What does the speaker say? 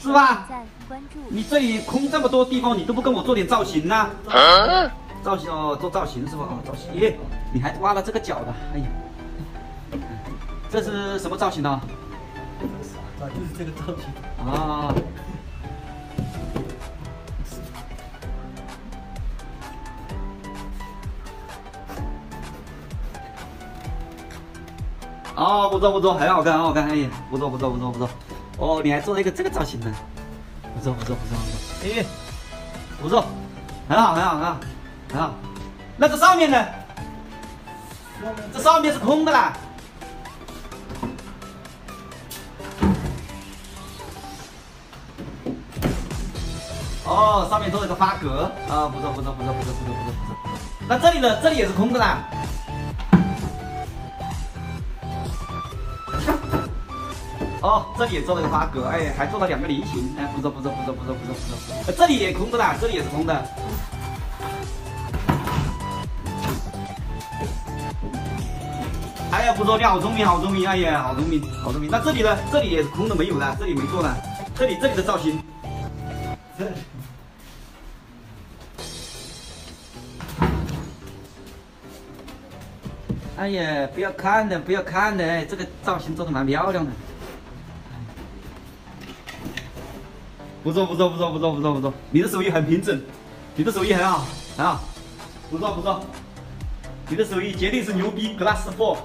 是吧。你这里空这么多地方，你都不跟我做点造型呢、造型哦，做造型是吧？哦，造型。耶，你还挖了这个角的，哎呀，这是什么造型呢？啊，就是这个造型。啊。哦，不错不错，很好看很好看，哎呀，不错不错不错不错。哦，你还做了一个这个造型呢，不错不错不错不错，哎，不错，很好很好很好很好。那这上面呢？这上面是空的啦。哦，上面做了个花格啊，不错不错不错不错不错不错不错。那这里呢？这里也是空的啦。哦，这里也做了个花格，哎，还做了两个菱形，哎，不错不错不错不错不错不错。这里也空的啦，这里也是空的。哎呀，不错，你好聪明，好聪明，哎呀，好聪明，好聪明。那这里呢？这里也是空的，没有的，这里没做的。这里这里的造型，哎呀，不要看了，不要看了，哎，这个造型做的蛮漂亮的。不错，不错，不错，不错，不错，不错，你的手艺很平整，你的手艺很好，很好，不错，不错，你的手艺绝对是牛逼，Class Four。